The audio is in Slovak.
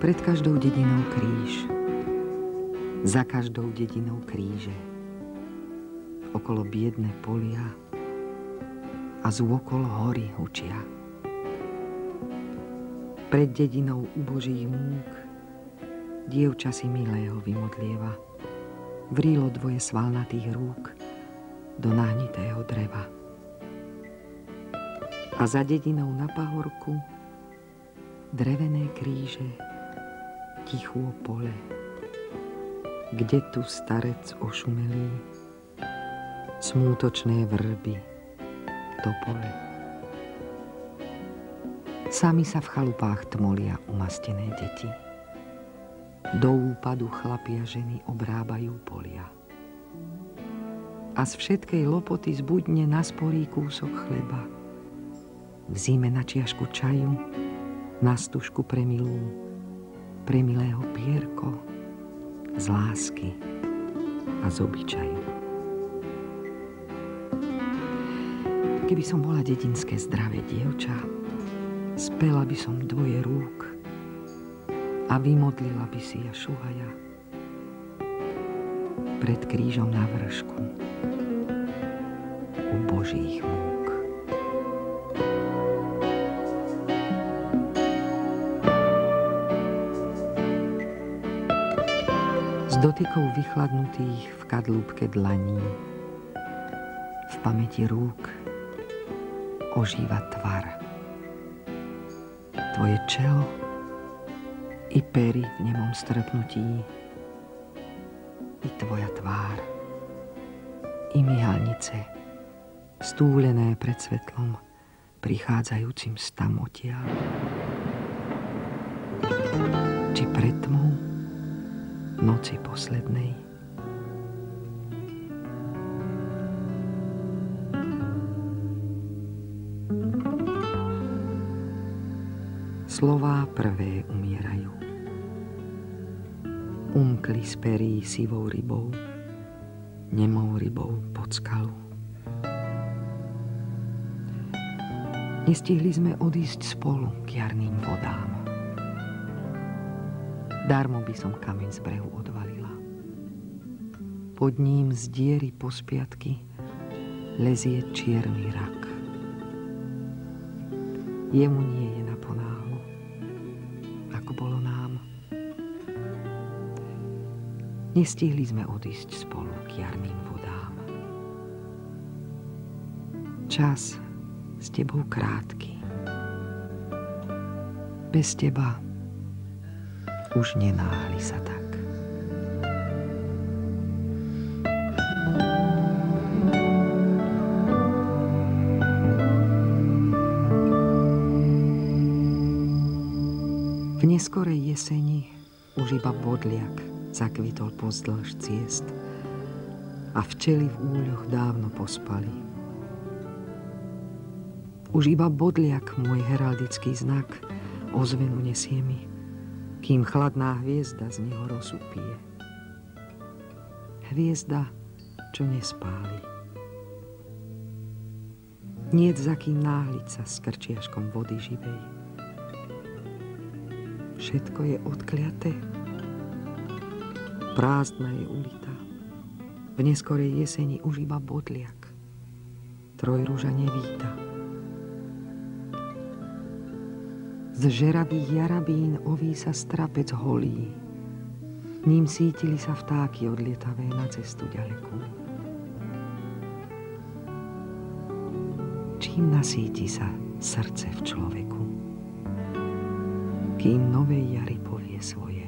Pred každou dedinou kríž, za každou dedinou kríže, okolo biedne polia a z okolo hory hučia. Pred dedinou ubožích múk dievča si milého vymodlieva, vrílo dvoje svalnatých rúk do nahnitého dreva. A za dedinou na pahorku drevené kríže tichú pole, kde tu starec ošumelý, smútočné vrby, topole. Sami sa v chalupách tmolia umastené deti. Do úpadu chlapia ženy obrábajú polia. A z všetkej lopoty zbudne na sporý kúsok chleba. V zime na čiašku čaju, na stužku premilú, premilého pierko, z lásky a z obyčaju. Keby som bola dedinské zdravé dievča, spela by som dvoje rúk a vymodlila by si ja šuhaja pred krížom na vršku u Božích múk. Dotykou vychladnutých v kadlúbke dlaní. V pamäti rúk ožíva tvar. Tvoje čelo i pery v nemom stretnutí. I tvoja tvár, i myhalnice, stúlené pred svetlom, prichádzajúcim stamotiaľ. Či pred tmou noci poslednej. Slová prvé umierajú. Umkli z perí sivou rybou, nemou rybou pod skalu. Nestihli sme odísť spolu k jarným vodám. Darmo by som kameň z brehu odvalila. Pod ním z diery po spiatky lezie čierny rak. Jemu nie je naponáhlo, ako bolo nám. Nestihli sme odísť spolu k jarným vodám. Čas s tebou krátky. Bez teba už nenáhli sa tak. V neskorej jeseni už iba bodliak zakvitol pozdĺž ciest a včeli v úľoch dávno pospali. Už iba bodliak, môj heraldický znak, ozvenu nesie mi kým chladná hviezda z neho rozupie. Hviezda, čo nespáli. Niet za kým náhliť sa s krčiaškom vody živej. Všetko je odkliaté. Prázdna je ulita. V neskorej jeseni už iba bodliak. Trojruža nevíta. Z žeravých jarabín oví sa strapec holí. Ním sítili sa vtáky odlietavé na cestu ďalekú. Čím nasíti sa srdce v človeku? Kým novej jary povie svoje